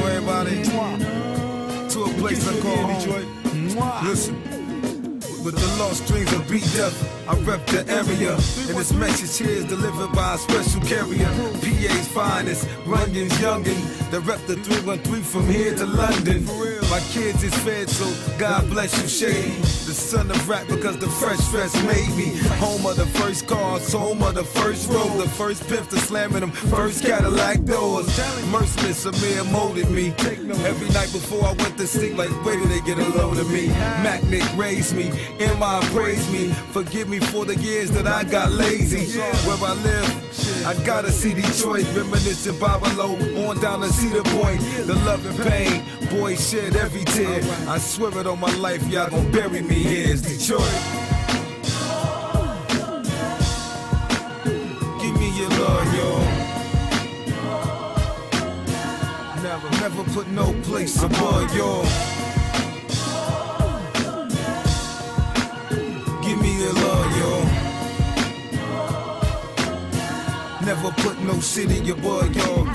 Everybody to a place I call home. Listen. With the lost strings of beat death, I rep the area. And this message here is delivered by a special carrier. PA's finest, Runyon's youngin'. That rep the 313 from here to London. My kids is fed, so God bless you, Shady. The son of rap because the fresh fest made me. Home of the first cars, home of the first road. The first pimp to slamming them first Cadillac doors. Merciless Amir molded me. Every night before I went to sleep, like, where did they get a load of me? Mac Nick raised me. MI praise me. Forgive me for the years that I got lazy. Where I live, I gotta see Detroit. Reminiscing Boblo on down to Cedar Point. The love and pain, boy, shed every tear. I swear it on my life, y'all gon' bury me here. It's Detroit. Give me your love. Never, never put no place above y'all. Never put no city above y'all.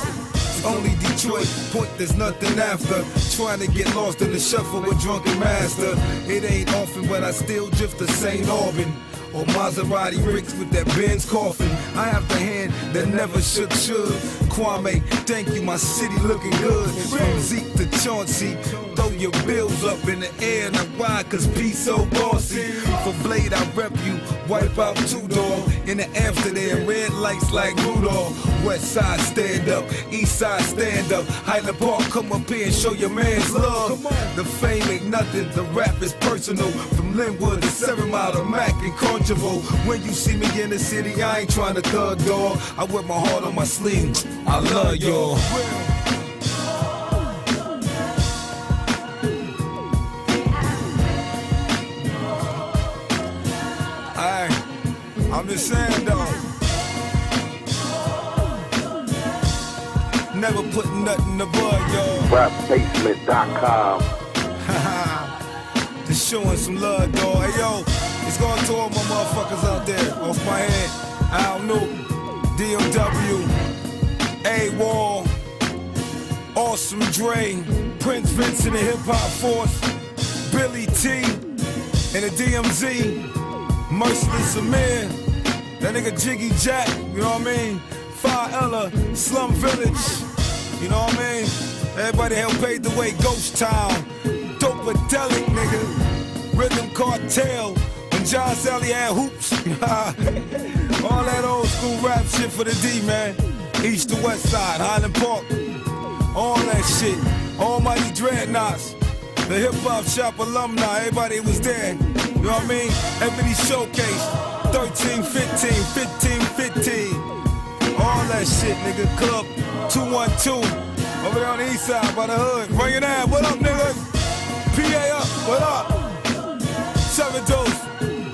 Only Detroit, point there's nothing after. Trying to get lost in the shuffle with drunken master. It ain't often, but I still drift to St. Albin. Or Maserati Ricks with that Benz coffin. I have the hand that never shook should. Kwame, thank you, my city looking good. From Zeke to Chauncey, throw your bills up in the air. Now why? Cause P so bossy. For Blade, I rep you. Wipe out two door in the Amsterdam. Red lights like Rudolph. West side stand up, east side stand up. Highland Park, come up here and show your man's love. The fame ain't nothing, the rap is personal. From Linwood to Seven Mile to Mac and Conchovo. When you see me in the city, I ain't trying to thug dog. I wear my heart on my sleeve. I love y'all. I'm just saying. Never put nothing above y'all. Rapbasement.com. Just showing some love, dog. Hey yo, it's going to all my motherfuckers out there. Off my head, Al Nuke, DMW, A-Wall, Awesome Dre, Prince Vincent and Hip Hop Force, Billy T, and the DMZ, Merciless Amir, that nigga Jiggy Jack, you know what I mean? Fire Ella, Slum Village, you know what I mean? Everybody helped pave the way, Ghost Town, Dopadelic, nigga, Rhythm Cartel, when John Salley had hoops, all that old school rap shit for the D, man. East to West Side, Highland Park, all that shit, Almighty Dreadnoughts, the Hip Hop Shop alumni, everybody was there, you know what I mean? Ebony Showcase, 13, 15, 15, 15. All that shit, nigga. Club 212. Over there on the east side by the hood. Bring it down. What up, niggas? PA up. What up? Seven Dose.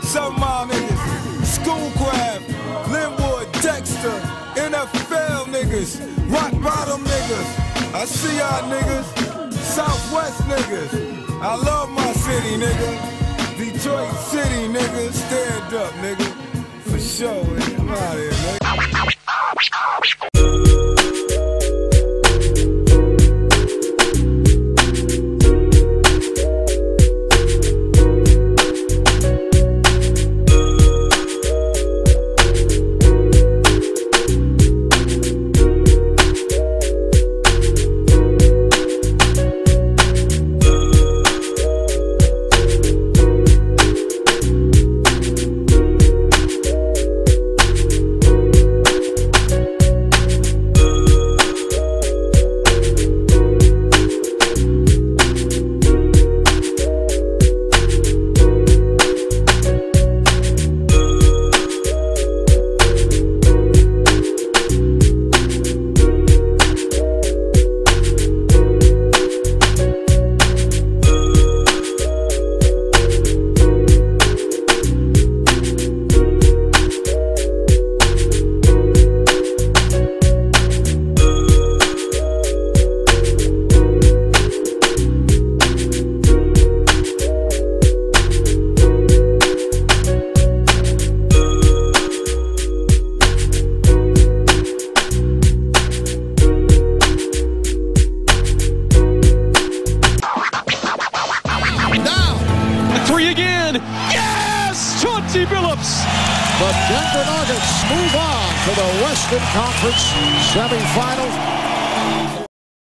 Seven Mile niggas. Schoolcraft. Linwood. Dexter. NFL niggas. Rock Bottom niggas. I see y'all niggas. Southwest niggas. I love my city, nigga. Detroit City, nigga. Stand up, nigga. For sure. I'm out here, nigga. Yes! Chauncey Billups! The Denver Nuggets move on to the Western Conference semifinals.